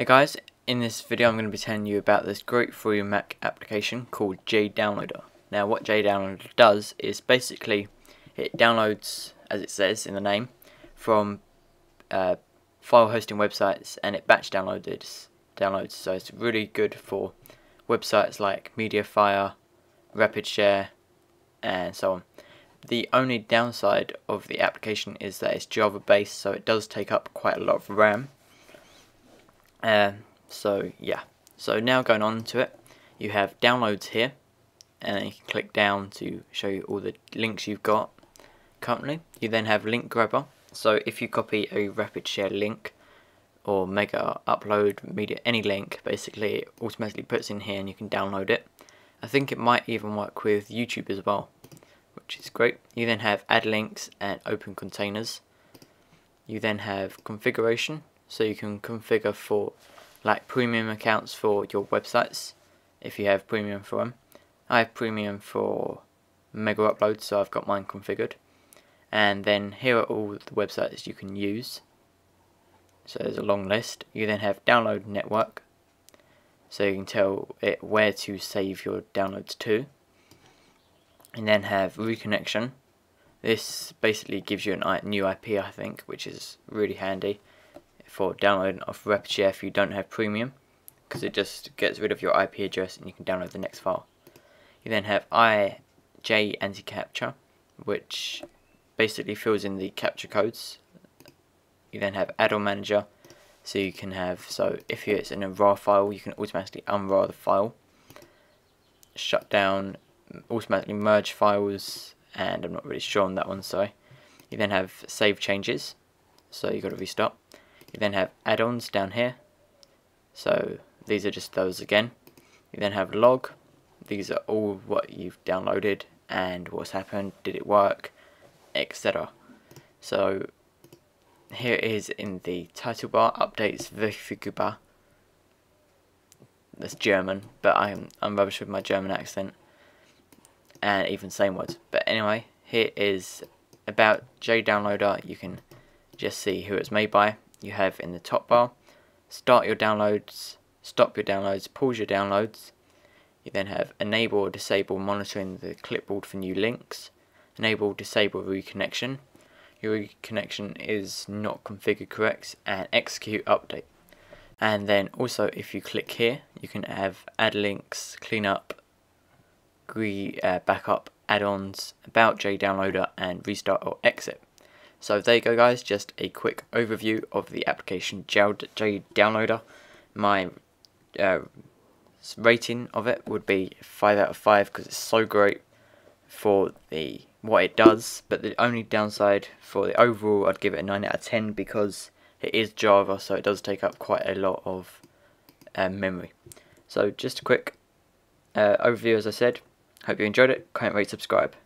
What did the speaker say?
Hey guys, in this video I'm going to be telling you about this great free Mac application called JDownloader. Now what JDownloader does is basically it downloads, as it says in the name, from uh, file hosting websites and it batch downloads, downloads so it's really good for websites like MediaFire, RapidShare and so on. The only downside of the application is that it's Java based so it does take up quite a lot of RAM uh, so yeah, so now going on to it, you have downloads here, and you can click down to show you all the links you've got currently. You then have link grabber, so if you copy a RapidShare link or Megaupload media any link, basically it automatically puts in here and you can download it. I think it might even work with YouTube as well, which is great. You then have add links and open containers. You then have configuration, so you can configure for like premium accounts for your websites if you have premium for them. I have premium for Megauploads so I've got mine configured. And then here are all the websites you can use. So there's a long list. You then have download network. So you can tell it where to save your downloads to. And then have reconnection. This basically gives you a new IP I think which is really handy for downloading off RapidShare if you don't have premium because it just gets rid of your IP address and you can download the next file. You then have IJ anti-capture which basically fills in the captcha codes. You then have add-on manager so you can have so if it's in a RAR file you can automatically unrar the file shut down automatically merge files and I'm not really sure on that one so you then have save changes so you've got to restart you then have add-ons down here. So these are just those again. You then have log. These are all what you've downloaded and what's happened, did it work, etc. So here it is in the title bar, updates. That's German, but I'm, I'm rubbish with my German accent. And even same words. But anyway, here is about JDownloader. You can just see who it's made by you have in the top bar start your downloads, stop your downloads, pause your downloads. You then have enable or disable monitoring the clipboard for new links, enable or disable reconnection. Your reconnection is not configured correct and execute update. And then also if you click here, you can have add links, clean up, re, uh, backup, add-ons, about JDownloader and restart or exit. So there you go guys, just a quick overview of the application J Downloader. My uh, rating of it would be 5 out of 5 because it's so great for the what it does, but the only downside for the overall I'd give it a 9 out of 10 because it is Java so it does take up quite a lot of uh, memory. So just a quick uh, overview as I said, hope you enjoyed it, comment, rate, subscribe.